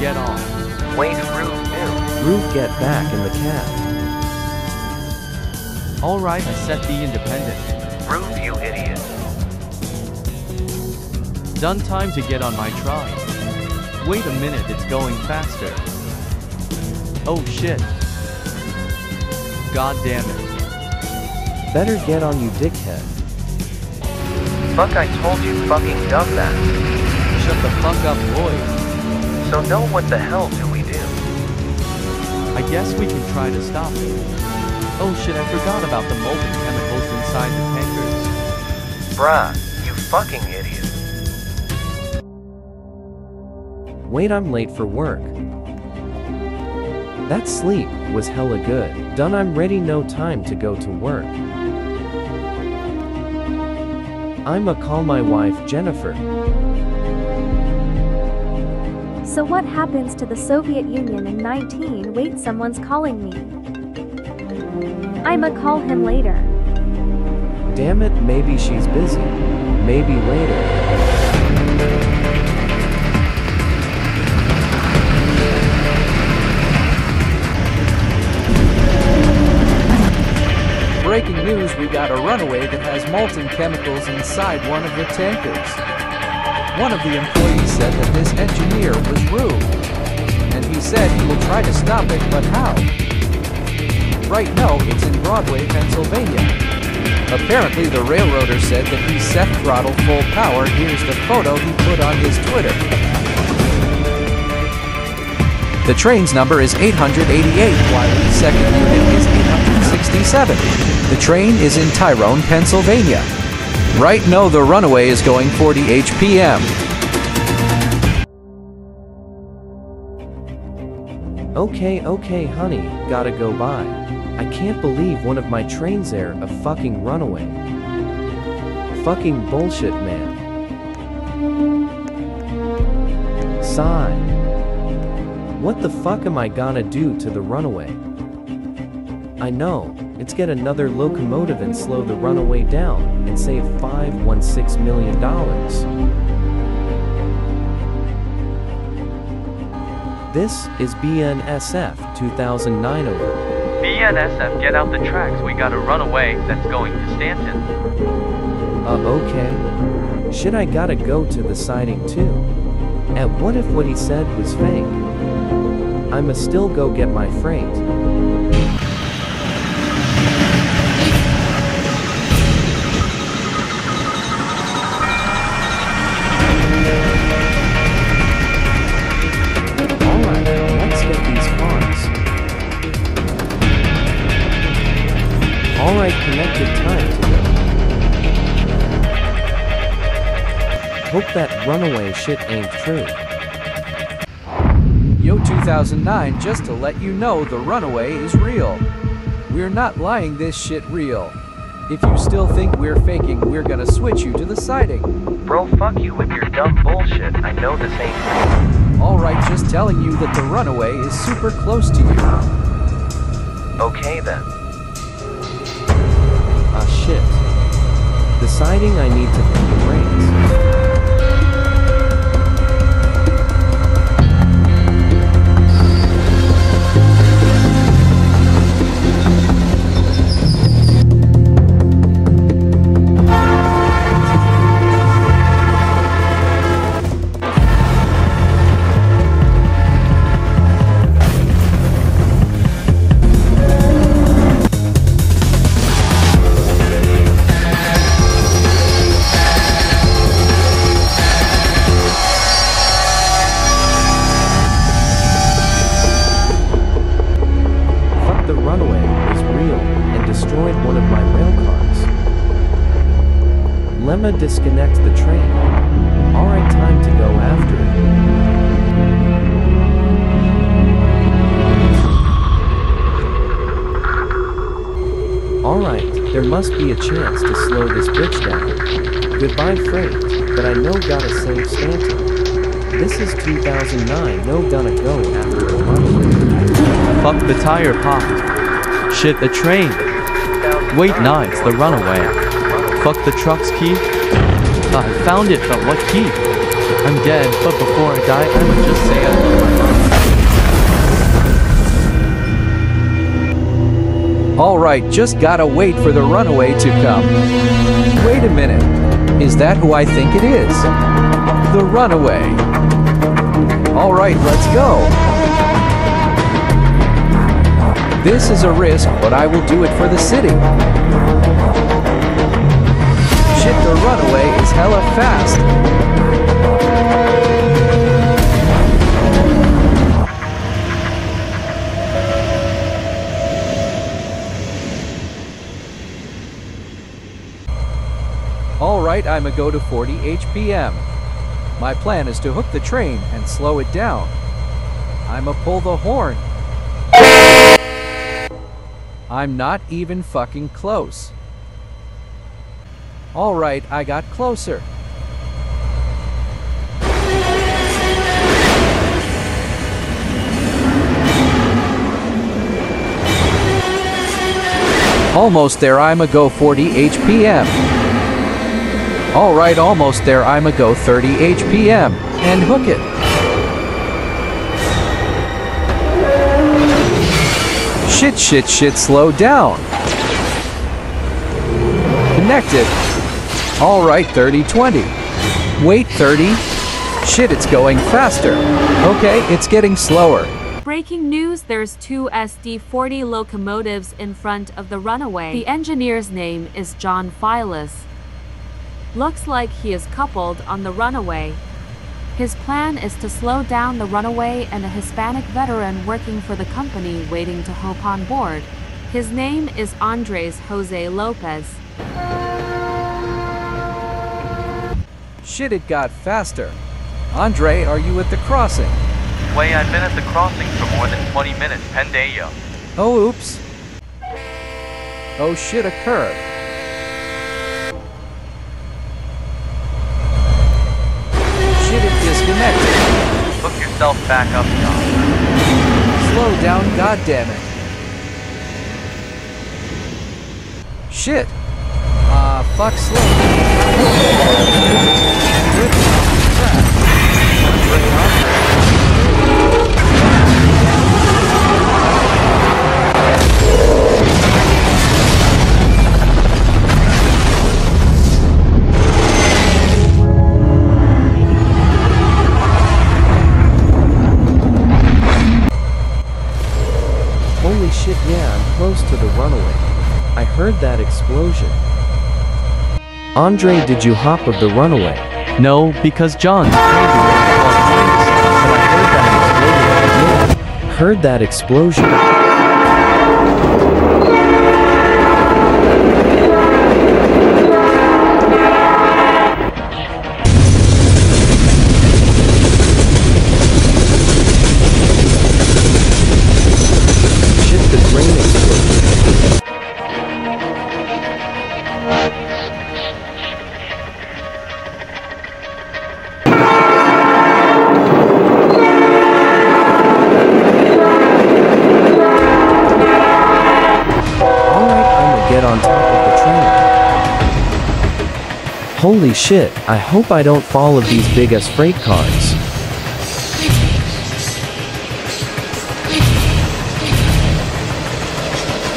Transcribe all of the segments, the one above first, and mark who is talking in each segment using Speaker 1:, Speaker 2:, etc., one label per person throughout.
Speaker 1: get on.
Speaker 2: Wait, Ruth knew.
Speaker 3: Ruth, get back in the cab.
Speaker 1: Alright, I set the independent.
Speaker 2: Ruth, you idiot.
Speaker 1: Done time to get on my tri. Wait a minute, it's going faster. Oh shit. God damn it.
Speaker 3: Better get on, you dickhead.
Speaker 2: Fuck, I told you fucking dumbass.
Speaker 1: Shut the fuck up, Lloyd.
Speaker 2: So now what the hell do we do?
Speaker 1: I guess we can try to stop it. Oh shit, I forgot about the molten chemicals inside the tankers.
Speaker 2: Bruh, you fucking idiot.
Speaker 3: Wait, I'm late for work. That sleep was hella good. Done, I'm ready, no time to go to work. I'ma call my wife Jennifer.
Speaker 4: So what happens to the Soviet Union in 19? Wait, someone's calling me. I'ma call him later.
Speaker 3: Damn it, maybe she's busy. Maybe later.
Speaker 5: Breaking news, we got a runaway that has molten chemicals inside one of the tankers. One of the employees said that this engineer was rude. And he said he will try to stop it, but how? Right now, it's in Broadway, Pennsylvania. Apparently, the railroader said that he set throttle full power. Here's the photo he put on his Twitter. The train's number is 888, while the second unit is 867. The train is in Tyrone, Pennsylvania. Right now, the runaway is going 40 HPM.
Speaker 3: Okay, okay, honey, gotta go by. I can't believe one of my trains there a fucking runaway. Fucking bullshit, man. Sigh. What the fuck am I gonna do to the runaway? I know, it's get another locomotive and slow the runaway down and save 516 million dollars. This is BNSF 2009 over.
Speaker 1: BNSF, get out the tracks. We got a runaway that's going to Stanton.
Speaker 3: Uh, okay. Should I gotta go to the siding too? And what if what he said was fake? I'ma still go get my freight. That runaway shit ain't true.
Speaker 5: Yo 2009 just to let you know the runaway is real. We're not lying this shit real. If you still think we're faking, we're gonna switch you to the siding.
Speaker 2: Bro, fuck you with your dumb bullshit. I know this ain't real.
Speaker 5: Alright, just telling you that the runaway is super close to you.
Speaker 2: Okay then.
Speaker 3: Ah shit. The siding I need to put the Lemma disconnect the train. Alright, time to go after it. Alright, there must be a chance to slow this bitch down. Goodbye freight, but I know gotta save Stanton. This is 2009, no gonna go after the runaway.
Speaker 1: Fuck the tire popped. Shit, the train. Wait, it's the runaway. Fuck the truck's key. I found it, but what key? I'm dead, but before I die, I would just say I
Speaker 5: Alright, just gotta wait for the runaway to come. Wait a minute. Is that who I think it is? The runaway. Alright, let's go. This is a risk, but I will do it for the city. Shit, the runaway is hella fast. Alright, I'ma go to 40 HPM. My plan is to hook the train and slow it down. I'ma pull the horn. I'm not even fucking close. Alright, I got closer. Almost there, I'ma go 40 HPM. Alright, almost there, I'ma go 30 HPM. And hook it. Shit, shit, shit, slow down. Connected. Alright, 30 20. Wait, 30. Shit, it's going faster. Okay, it's getting slower.
Speaker 6: Breaking news there's two SD 40 locomotives in front of the runaway. The engineer's name is John Philas. Looks like he is coupled on the runaway. His plan is to slow down the runaway and a Hispanic veteran working for the company waiting to hop on board. His name is Andres Jose Lopez.
Speaker 5: Shit, it got faster. Andre, are you at the crossing?
Speaker 2: Way, I've been at the crossing for more than 20 minutes, Pendeyo.
Speaker 5: Oh, oops. Oh shit, a curve. Shit, it disconnected.
Speaker 2: Hook yourself back up, John.
Speaker 5: Slow down, goddammit. Shit. Ah, fuck slow.
Speaker 3: Andre, did you hop of the runaway?
Speaker 1: No, because John's crazy with the fuck wings, but I heard that explosion.
Speaker 3: Heard that explosion. Holy shit, I hope I don't fall of these big ass freight cars.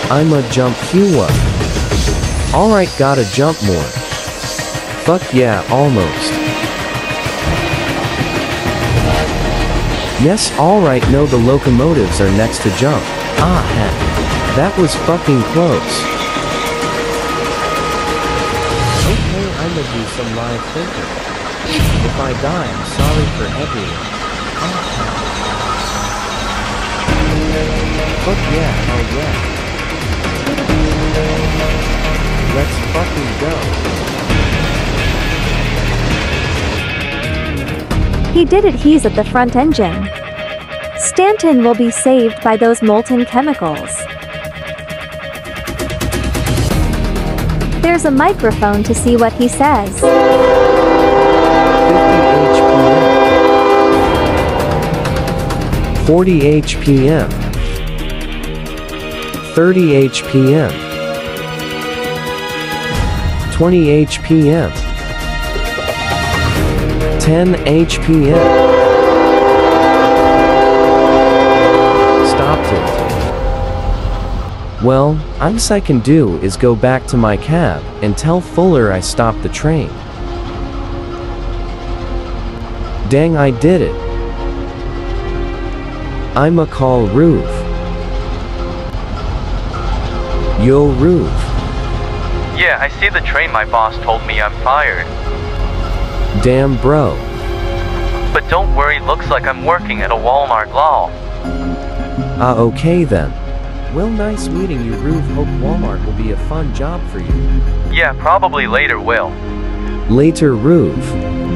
Speaker 3: I'ma jump Hua. Alright, gotta jump more. Fuck yeah, almost. Yes, alright, no, the locomotives are next to jump. Ah. That was fucking close. Do some live thinking. If I die, I'm sorry for everyone. Heck. Fuck yeah, hell yeah. Let's fucking go.
Speaker 4: He did it, he's at the front engine. Stanton will be saved by those molten chemicals. There's a microphone to see what he says.
Speaker 3: 50 HPM. 40 HPM. 30 HPM. 20 HPM. 10 HPM. Stopped it. Well, all I can do is go back to my cab and tell Fuller I stopped the train. Dang, I did it. I'ma call Roof. Yo, Roof.
Speaker 2: Yeah, I see the train my boss told me I'm fired.
Speaker 3: Damn, bro.
Speaker 2: But don't worry, looks like I'm working at a Walmart law.
Speaker 3: Ah, okay then. Well, nice meeting you, Roof. Hope Walmart will be a fun job for you.
Speaker 2: Yeah, probably later will.
Speaker 3: Later, Roof.